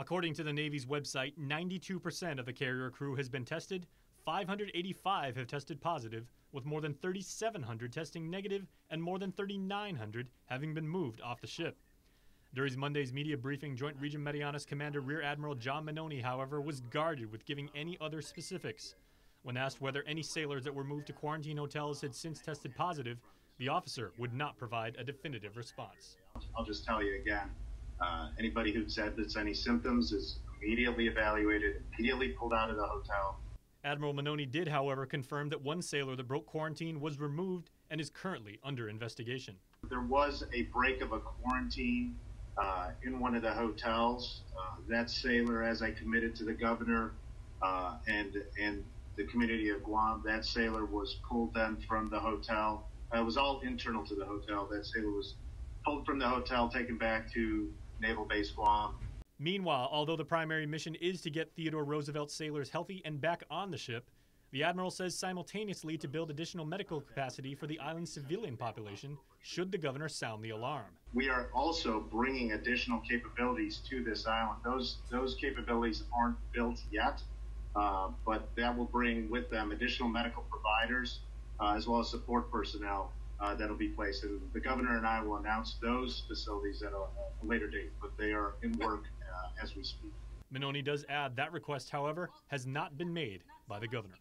According to the Navy's website, 92% of the carrier crew has been tested, 585 have tested positive, with more than 3,700 testing negative and more than 3,900 having been moved off the ship. During Monday's media briefing, Joint Region Marianas Commander Rear Admiral John Menoni, however, was guarded with giving any other specifics. When asked whether any sailors that were moved to quarantine hotels had since tested positive, the officer would not provide a definitive response. I'll just tell you again uh, anybody who said that's any symptoms is immediately evaluated, immediately pulled out of the hotel. Admiral Menoni did, however, confirm that one sailor that broke quarantine was removed and is currently under investigation. There was a break of a quarantine uh, in one of the hotels. Uh, that sailor, as I committed to the governor uh, and and the community of Guam, that sailor was pulled then from the hotel. it was all internal to the hotel. That sailor was pulled from the hotel, taken back to Naval Base Guam. Meanwhile, although the primary mission is to get Theodore Roosevelt sailors healthy and back on the ship, the Admiral says simultaneously to build additional medical capacity for the island's civilian population should the governor sound the alarm. We are also bringing additional capabilities to this island. Those, those capabilities aren't built yet, uh, but that will bring with them additional medical providers uh, as well as support personnel uh, that'll be placed. And the governor and I will announce those facilities at a, a later date, but they are in work uh, as we speak. Menoni does add that request, however, has not been made by the governor.